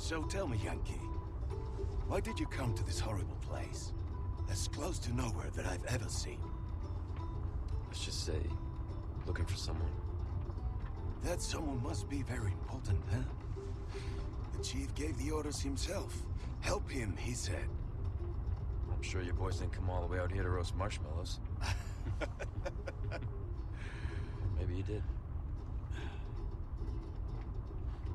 So tell me, Yankee, why did you come to this horrible place? As close to nowhere that I've ever seen. Let's just say, looking for someone. That someone must be very important, huh? The chief gave the orders himself. Help him, he said. I'm sure your boys didn't come all the way out here to roast marshmallows. Maybe you did.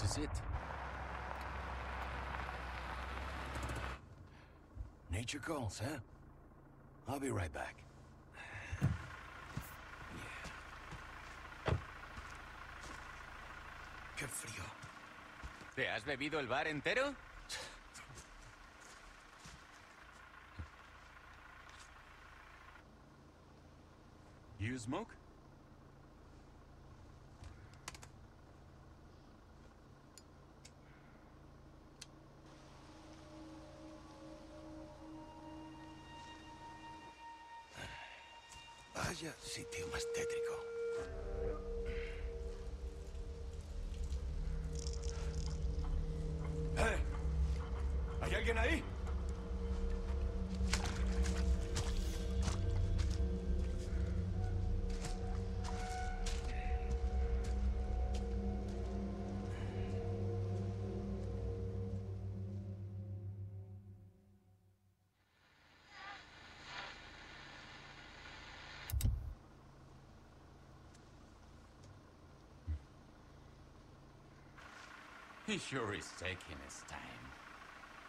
this is it. Nature calls, huh? I'll be right back. Qué frío. ¿Te has bebido el bar entero? You smoke? He sure is taking his time.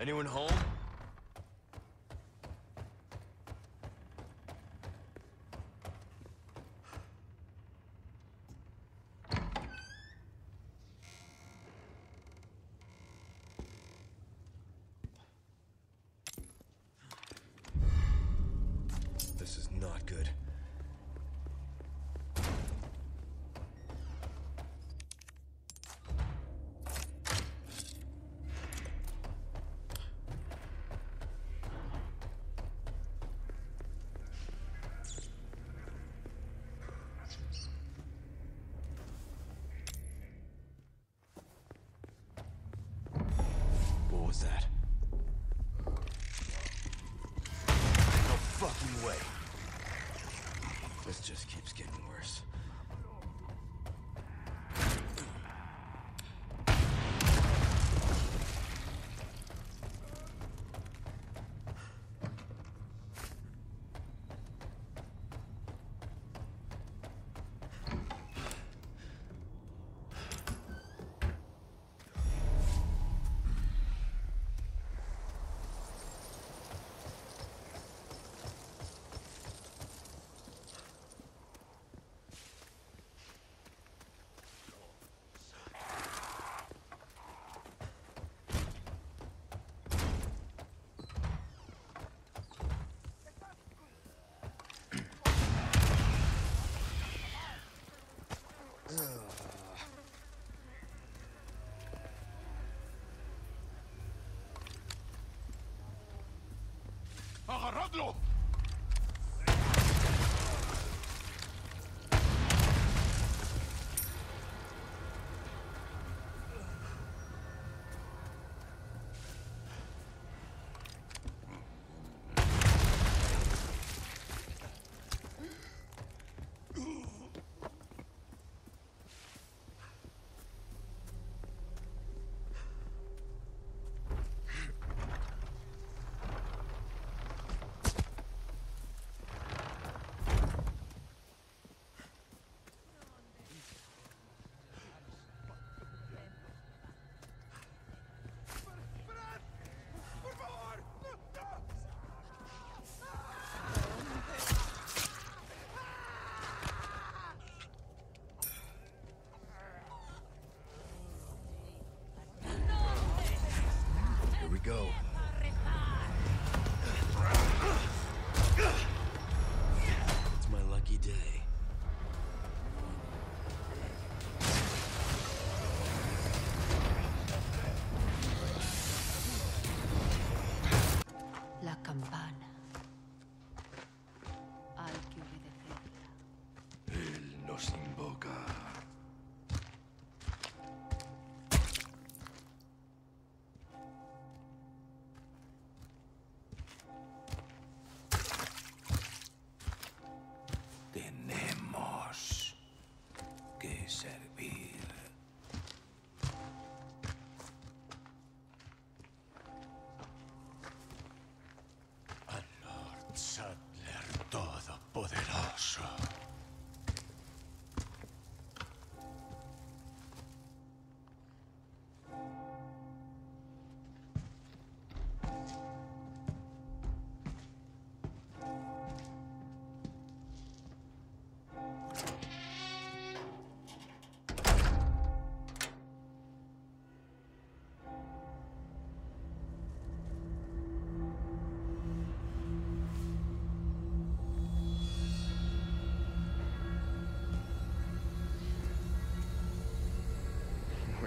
Anyone home? This is not good. What was that? No fucking way. This just keeps getting worse. Todopoderoso.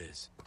It is.